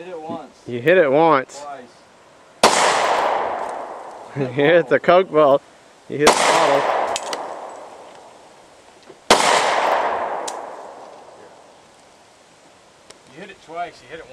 Hit it once. You hit it once. You hit the Coke bottle. You hit the bottle. You hit it twice. You hit it once.